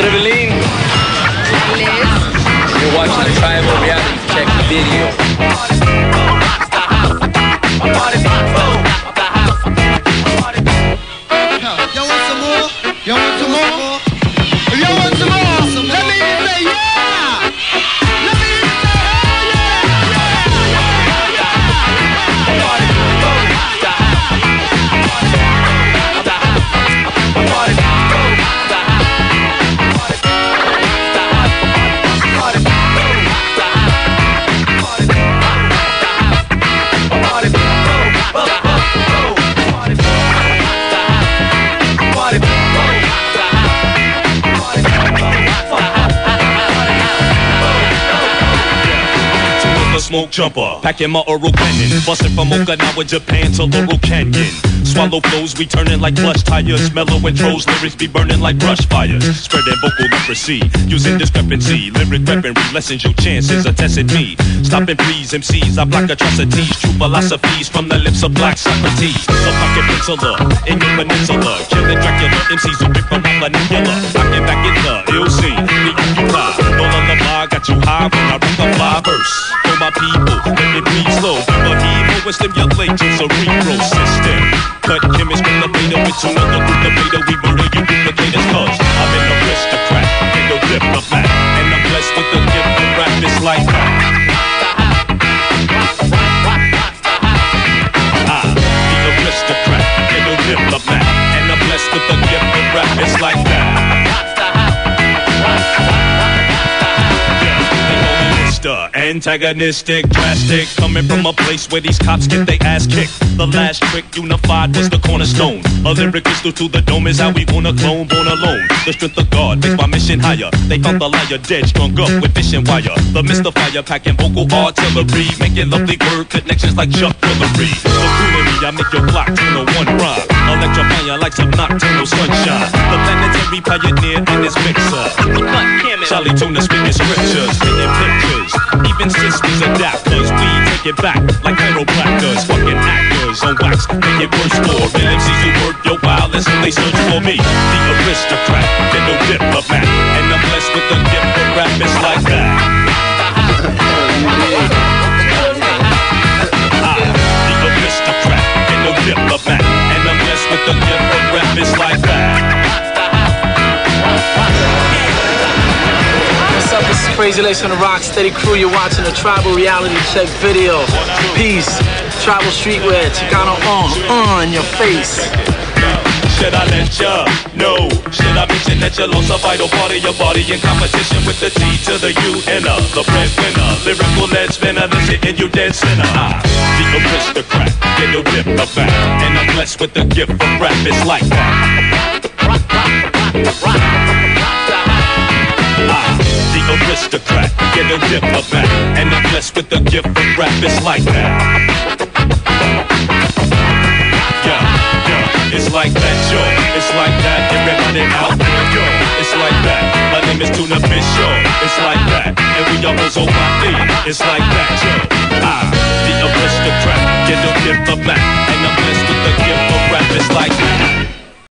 Trevelin, you're watching the Tribal Reality Check video. Smoke jumper, packing my oral cannon, busting from Okinawa, Japan to Laurel Canyon. Swallow flows, we turning like plush tires. Mellow intros, lyrics be burning like brush fires. Spreading vocal leprosy, using discrepancy. Lyric weaponry lessens your chances of testing me. Stopping please, MCs, I block atrocities. True philosophies from the lips of black Socrates. So pocket penciler in your peninsula. Killing Dracula, MCs who rip from my manipula. Rocking back in the ill scene, the occupy. No lullaby, got you high when I rock the fly verse. People, let me breathe slow. The evil and stimulate your cerebral system. Cut chemists from the beta with two other group the beta. We murder you duplicators cause I'm an aristocrat, and no diplomat. Antagonistic, drastic, coming from a place where these cops get their ass kicked. The last trick unified was the cornerstone. A lyric pistol to the dome is how we wanna clone, born alone. The strength of God makes my mission higher. They found the liar dead, strung up with fishing wire. The mystifier packing vocal artillery, making lovely word connections like Chuck Woolery. So coolery, I make your block turn to one rhyme. Electrifying like some nocturnal sunshine. The planetary pioneer in this mixer. Chali 2na speaking scriptures, painting pictures. Even sisters adapt, we take it back like chiropractors. Fucking actors on wax, make it worse for real MCs who work your wildest and they search for me. The aristocrat, get no diplomat. And I'm blessed with the gift of rap, it's like that. The aristocrat, get no diplomat. And I'm blessed with the gift of rap, it's like that. Up? This is Crazy Legs on the Rock Steady Crew. You're watching a Tribal Reality Check video. Peace. Tribal Streetwear. Chicano on. On your face. Should I let ya know? Should I mention that you lost a vital part of your body in competition with the T to the U and a the breadwinner, lyrical lead spinner that's hitting you dead center? Ah, I, the aristocrat, get no dip of back, and I'm blessed with the gift of rap. It's like that. I, the aristocrat, get a dip of back, and I'm blessed with the gift of rap. It's like that. Yeah, yeah, it's like that, yo. It's like that, everybody out there, yo. It's like that. My name is Tuna Fish, yo. It's like that, and we all so happy. It's like that, yo. I, the aristocrat, get a back, and I'm blessed with the gift of rap.